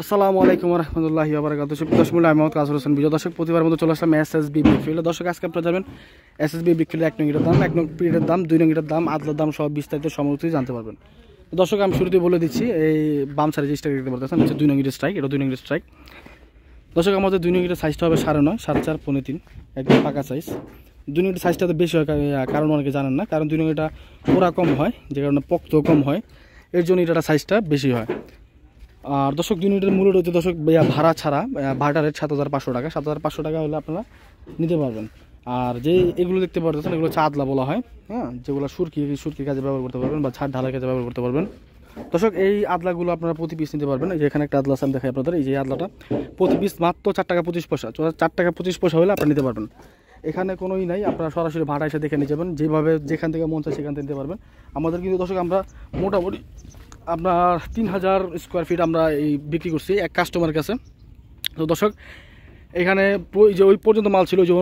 আসসালামু আলাইকুম রহমতুল্লাহি আবরাকাত মূল্য আমি মোহাম্মদ কাজর হোসেন বিজয়। দর্শক প্রতিবার মতো চলে আসলাম এস এস বি বিক্রিলে দর্শক, আজকে আপনারা যাবেন এস এস বি বিক্রিলে এক নঙ্গিটার দাম, এক নং দাম, দুই নঙ্গিটার দাম, আদলার দাম সব বিস্তারিত সমস্ত জানতে পারবেন। দর্শক, আমি শুরুতে বলে দিচ্ছি, এই বাম সাইড যে স্ট্রাইক দেখতে পারতেছেন হচ্ছে দুই নঙ্গিটার স্ট্রাইক এটা দুই নঙ্গিটার স্ট্রাইক দর্শক, আমাদের দুই নঙ্গিটার সাইজটা হবে সাড়ে নয়, সাড়ে চার পনেরো তিন, একদম পাকা সাইজ দুই নঙ্গিটার সাইজটা তো বেশি হয় কারণ অনেকে জানেন না, কারণ দুই নঙ্গিটা পোড়া কম হয়, যে কারণে পোক্ত কম হয়। এর জন্য এটার সাইজটা বেশি হয়। আর দর্শক ইউনিটের মূল্য রয়েছে দর্শক ভাড়া ছাড়া ভাড়াটা রেট সাত হাজার পাঁচশো টাকা। সাত হাজার পাঁচশো টাকা হলে আপনারা নিতে পারবেন। আর যে এগুলো দেখতে পারতেছেন, এগুলো চাঁদলা বলা হয় হ্যাঁ? যেগুলো সুরকি, সুরকির কাজে ব্যবহার করতে পারবেন বা ছাদ ঢালার কাজে ব্যবহার করতে পারবেন। দর্শক, এই আদলাগুলো আপনারা প্রতি পিস নিতে পারবেন। যে এখানে একটা আদলা আছে দেখাই আপনাদের। এই যে আদলাটা, প্রতি পিস মাত্র চার টাকা পঁচিশ পয়সা। চার টাকা পঁচিশ পয়সা হলে আপনারা নিতে পারবেন। এখানে কোনোই নাই, আপনারা সরাসরি ভাড়া এসে দেখে নিয়ে যাবেন। যেভাবে যেখান থেকে মন চায় সেখান থেকে নিতে পারবেন। আমাদের কিন্তু দর্শক, আমরা মোটামুটি আপনার তিন হাজার স্কোয়ার ফিট আমরা এই বিক্রি করছি এক কাস্টমারের কাছে। তো দর্শক, এখানে যে ওই পর্যন্ত মাল ছিল যে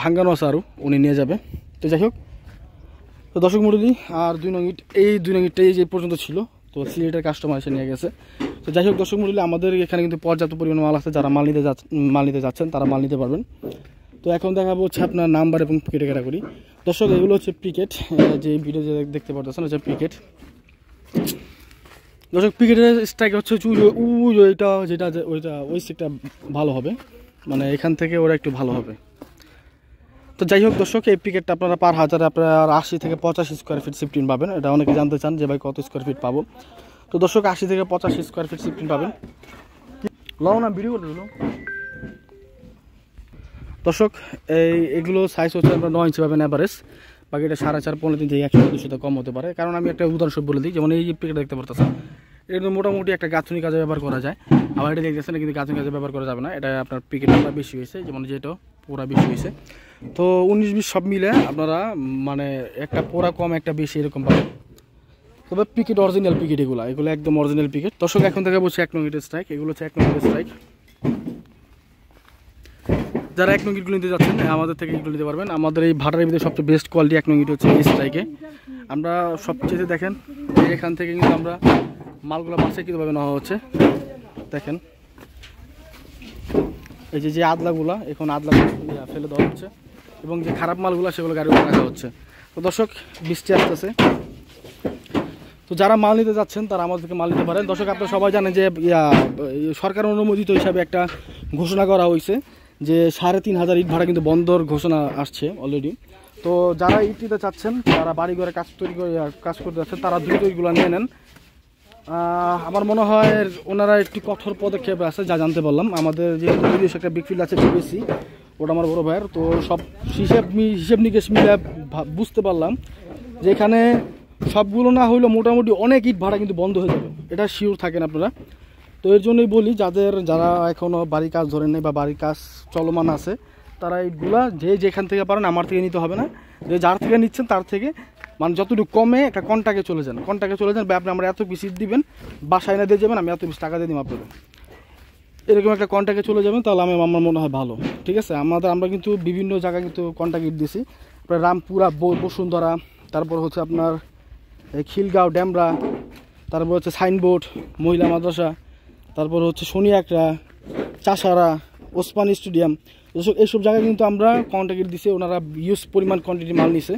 ভাঙ্গানো আছে আরও উনি নিয়ে যাবে। তো যাই হোক, তো দর্শক মুরলি আর দুই নং ইট, এই দুই নং ইটটা এই যে পর্যন্ত ছিল, তো সিলেটের কাস্টমার এসে নিয়ে গেছে। তো যাই হোক, দর্শক মুরলি আমাদের এখানে কিন্তু পর্যাপ্ত পরিমাণ মাল আছে, যারা মাল নিতে যাচ্ছেন মাল নিতে যাচ্ছেন, তারা মাল নিতে পারবেন। তো এখন দেখাবো হচ্ছে আপনার নাম্বার এবং পিকেটে ক্যাটাগরি দর্শক, এগুলো হচ্ছে পিকেট যে ভিডিও দেখতে পারতেছেন, হচ্ছে পিকেট দর্শক পিকেটের স্ট্রাইক হচ্ছে ওই ওইটা যেটা ওইটা ওই সিটটা ভালো হবে। মানে এখান থেকে ওরা একটু ভালো হবে। তো যাই হোক দর্শক এই পিকেটটা আপনারা পার হাজারে আপনার আশি থেকে পঁচাশি স্কোয়ার ফিট সিফটিন পাবেন। এটা অনেকে জানতে চান যে ভাই কত স্কোয়ার ফিট পাবো। তো দর্শক আশি থেকে পঁচাশি স্কোয়ার ফিট সিফটিন পাবেন। লও না ভিডিও করে দর্শক এই এগুলো সাইজ হচ্ছে আপনার নয় ইঞ্চি পাবেন অ্যাভারেজ বাকি এটা সাড়ে চার, পনেরো দিন থেকে একশো দুশো কম হতে পারে। কারণ আমি একটা উদাহরণস্বরূপ বলে দিই, যেমন এই পিকেট দেখতে পারতেছেন, এটা মোটামুটি একটা গাঁথনি কাজে ব্যবহার করা যায়। আবার এটা দেখতেছেন কিন্তু গাঁথনি কাজে ব্যবহার করা যাবে না, এটা আপনার পিকেটটা বেশি হয়েছে, যেমন যেটা পোড়া বেশি হয়েছে। তো উনিশ বিশ সব মিলে আপনারা মানে একটা পোড়া কম, একটা বেশি এরকম পাবেন। তবে পিকেট অরিজিনাল পিকেট এগুলো এগুলো একদম অরিজিনাল পিকেট। দর্শক, এখন থেকে বলছি এক নঙ্গিটের স্ট্রাইক এগুলো হচ্ছে এক নঙ্গিটের স্ট্রাইক যারা এক নঙ্গিটগুলো নিতে যাচ্ছেন আমাদের থেকে এগুলো নিতে পারবেন। আমাদের এই ভাটার ভিতরে সবচেয়ে বেস্ট কোয়ালিটি এক নঙ্গিট হচ্ছে এই স্ট্রাইকে আমরা সবচেয়ে দেখেন এখান থেকে কিন্তু আমরা মালগুলো বাসে কীভাবে নেওয়া হচ্ছে, দেখেন। এই যে যে আদলাগুলো, এখন আদলা ফেলে দেওয়া হচ্ছে এবং যে খারাপ মালগুলো সেগুলো গাড়ি রাখা হচ্ছে। তো দর্শক, বৃষ্টি আসতেছে। তো যারা মাল নিতে যাচ্ছেন, তারা আমাদেরকে মাল নিতে পারেন। দর্শক, আপনারা সবাই জানেন যে সরকার অনুমোদিত হিসাবে একটা ঘোষণা করা হয়েছে। যে সাড়ে তিন হাজার ইট ভাড়া কিন্তু বন্দর ঘোষণা আসছে অলরেডি তো যারা ইট নিতে চাচ্ছেন, তারা বাড়ি ঘরে কাজ তৈরি করে, কাজ করতে যাচ্ছেন তারা দ্রুত ইটগুলো নিয়ে নেন। আমার মনে হয় ওনারা একটি কঠোর পদক্ষেপ আছে, যা জানতে পারলাম। আমাদের যে বিদেশে একটা বিগ আছে বিবিসি ওটা আমার বড় ভাইয়ের, তো সব হিসেব হিসেব নিকেশ মিলে বুঝতে পারলাম যে এখানে সবগুলো না হইলেও মোটামুটি অনেক ইট ভাড়া কিন্তু বন্ধ হয়ে যাবে। এটা শিওর থাকেন আপনারা। তো এর জন্যই বলি, যাদের যারা এখনও বাড়ির কাজ ধরেন নেই বা বাড়ির কাজ চলমান আছে, তারা এইগুলা যে যেখান থেকে পারেন আমার থেকে নিতে হবে না। যে যার থেকে নিচ্ছেন তার থেকে মানে যতটুকু কমে একটা কন্টাকে চলে যান। কন্টাকে চলে যান বা আপনি আমরা এত পিস দিবেন, বাসায় না দিয়ে যাবেন, আমি এত পিস টাকা দিয়ে দিই আপনাদের। এরকম একটা কন্ট্যাক্টে চলে যাবেন, তাহলে আমি আমার মনে হয় ভালো। ঠিক আছে? আমাদের আমরা কিন্তু বিভিন্ন জায়গায় কিন্তু কন্ট্যাক্ট ইট দিছি। আপনার রামপুরা বসুন্ধরা, তারপর হচ্ছে আপনার খিলগাঁও ড্যামরা তারপর হচ্ছে সাইনবোর্ড, মহিলা মাদ্রাসা তারপর হচ্ছে শনিয়াকড়া চাষারা, ওসমান স্টেডিয়াম। এসব এইসব জায়গায় কিন্তু আমরা কন্ট্যাক্ট দিছি, ওনারা ইউজ পরিমাণ কোয়ান্টিটি মাল নিছে।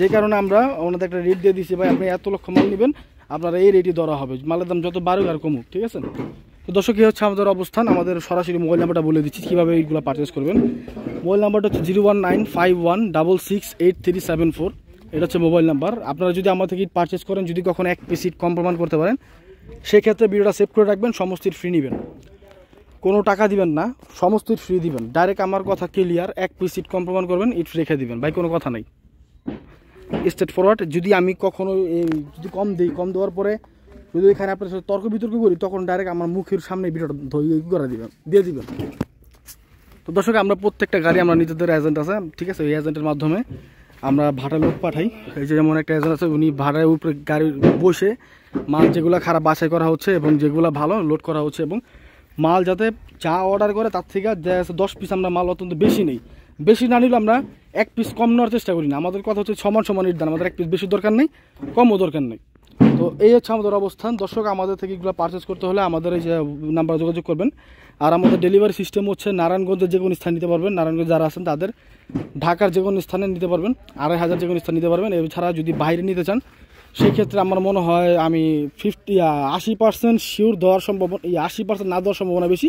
যে কারণে আমরা ওনাদের একটা রেট দিয়ে দিছি, ভাই, আপনি এত লক্ষ মাল নেবেন, আপনারা এই রেটই ধরা হবে। মালের দাম যত বাড়ুক আর কমুক, ঠিক আছে? তো দর্শক হচ্ছে আমাদের অবস্থান। আমাদের সরাসরি মোবাইল নাম্বারটা বলে দিচ্ছি, কীভাবে এইগুলো পারচেস করবেন। মোবাইল নাম্বারটা হচ্ছে zero one nine five one double six eight three seven four এটা হচ্ছে মোবাইল নাম্বার। আপনারা যদি আমার থেকে পারচেস করেন, যদি কখনো এক পিস কম প্রমাণ করতে পারেন সেক্ষেত্রে ভিডিওটা সেভ করে রাখবেন, সমস্ত ফ্রি নেবেন। কোনো টাকা দিবেন না, সমস্ত ইট ফ্রি দিবেন। ডাইরেক্ট আমার কথা ক্লিয়ার এক পিস ইট কম প্রমাণ করবেন ইট রেখে দিবেন। ভাই, কোনো কথা নাই। স্টেট ফরওয়ার্ড যদি আমি কখনো যদি কম দিই, কম দেওয়ার পরে যদি এখানে আপনার সাথে তর্ক বিতর্ক করি, তখন ডাইরেক্ট আমার মুখের সামনে ভিডিওটা করে দিবেন, দিয়ে দিবেন। তো দর্শক, আমরা প্রত্যেকটা গাড়ি আমরা নিজেদের এজেন্ট আছে, ঠিক আছে? ওই এজেন্টের মাধ্যমে আমরা ভাড়া লোক পাঠাই। এই যে যেমন একটা এজেন্ট আছে, উনি ভাড়ার উপরে গাড়ি বসে মাল যেগুলো খারাপ বাছাই করা হচ্ছে এবং যেগুলো ভালো লোড করা হচ্ছে এবং মাল যাতে চা অর্ডার করে তার থেকে দশ পিস আমরা মাল অত্যন্ত বেশি নেই। বেশি না নিলে আমরা এক পিস কম নেওয়ার চেষ্টা করি না। আমাদের কথা হচ্ছে সমান সমান ইট দেন আমাদের এক পিস বেশি দরকার নেই, কমও দরকার নেই। তো এই হচ্ছে আমাদের অবস্থান। দর্শক, আমাদের থেকে এগুলো পারচেস করতে হলে আমাদের এই যে নাম্বার যোগাযোগ করবেন। আর আমাদের ডেলিভারি সিস্টেম হচ্ছে নারায়ণগঞ্জের যে কোনো স্থান নিতে পারবেন। নারায়ণগঞ্জ যারা আছেন তাদের ঢাকার যে কোনো স্থানে নিতে পারবেন। আড়াই হাজার যে কোনো স্থান নিতে পারবেন। এছাড়া যদি বাইরে নিতে চান সেই ক্ষেত্রে আমার মনে হয় আমি ফিফটি আশি পার্সেন্ট শিওর দেওয়ার সম্ভাবনা, এই আশি পার্সেন্ট না দেওয়ার সম্ভাবনা বেশি।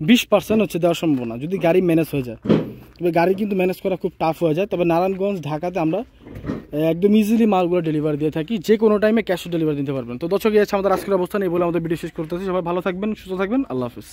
বিশ পার্সেন্ট হচ্ছে দেওয়ার সম্ভাবনা, যদি গাড়ি ম্যানেজ হয়ে যায়। তবে গাড়ি কিন্তু ম্যানেজ করা খুব টাফ হয়ে যায়। তবে নারায়ণগঞ্জ, ঢাকাতে আমরা একদম ইজিলি মালগুলো ডেলিভারি দিয়ে থাকি। যে কোনো টাইমে ক্যাশ ডেলিভারি দিতে পারবেন। তো দর্শক, এই আছে আমাদের আজকের অবস্থান এই বলে আমাদের ভিডিও শেষ করতেছি। সবাই ভালো থাকবেন, সুস্থ থাকবেন। আল্লাহ হাফিজ।